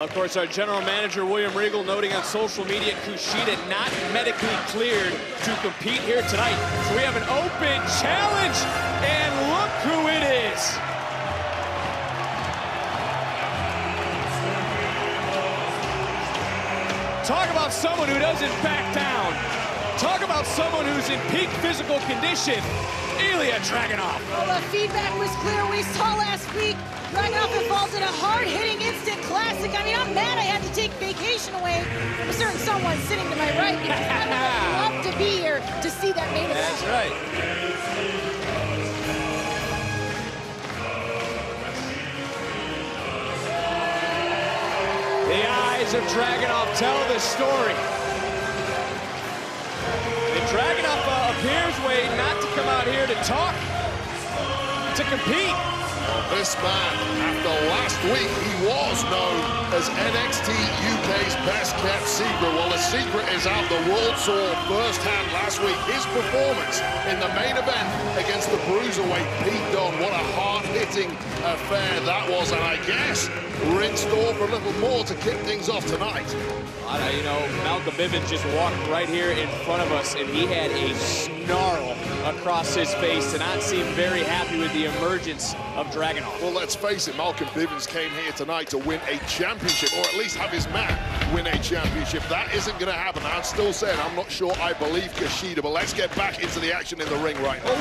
Of course, our general manager, William Regal, noting on social media, Kushida not medically cleared to compete here tonight. So we have an open challenge, and look who it is. Talk about someone who doesn't back down. Talk about someone who's in peak physical condition. Ilja Dragunov. Well, the feedback was clear. We saw last week Dragunov involved in a hard-hitting instant classic. I mean, I'm mad I had to take vacation away from a certain someone sitting to my right because I would love to be here to see that main event. That's right. The eyes of Dragunov tell the story. Dragunov uh, appears, Wade, not to come out here to talk, to compete. This man, after last week, he was known as NXT UK's best kept secret. Well, the secret is out. The world saw firsthand last week his performance in the main event against the bruiserweight Pete Dunne. What a hard-hitting affair that was, and I guess we're in store for a little more to kick things off tonight. You know, Malcolm Bivens just walked right here in front of us, and he had a snarl across his face to not seem very happy with the emergence of Dragunov. Well, let's face it, Malcolm Bivens came here tonight to win a championship, or at least have his man win a championship. That isn't going to happen. I'm still saying I'm not sure I believe Kushida, but let's get back into the action in the ring right now.